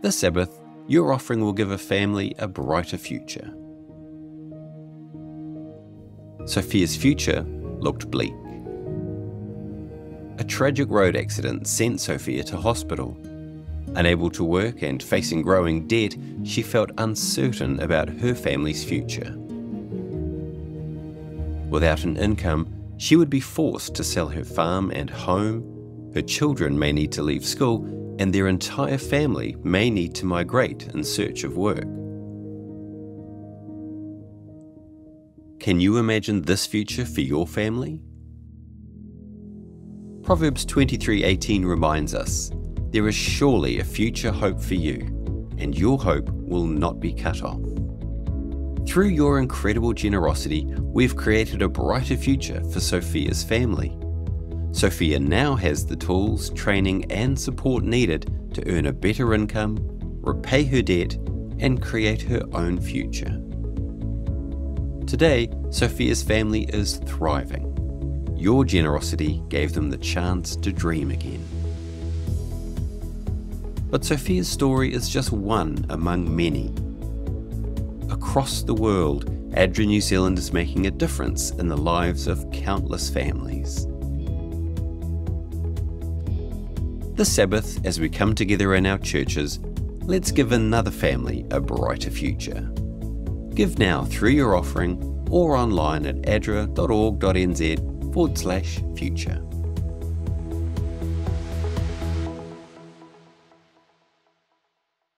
This Sabbath, your offering will give a family a brighter future. Sophia's future looked bleak. A tragic road accident sent Sophia to hospital. Unable to work and facing growing debt, she felt uncertain about her family's future. Without an income, she would be forced to sell her farm and home, her children may need to leave school, and their entire family may need to migrate in search of work. Can you imagine this future for your family? Proverbs 23:18 reminds us, there is surely a future hope for you, and your hope will not be cut off. Through your incredible generosity, we've created a brighter future for Sophia's family. Sophia now has the tools, training, and support needed to earn a better income, repay her debt, and create her own future. Today, Sophia's family is thriving. Your generosity gave them the chance to dream again. But Sophia's story is just one among many across the world, ADRA New Zealand is making a difference in the lives of countless families. This Sabbath, as we come together in our churches, let's give another family a brighter future. Give now through your offering or online at adra.org.nz forward slash future.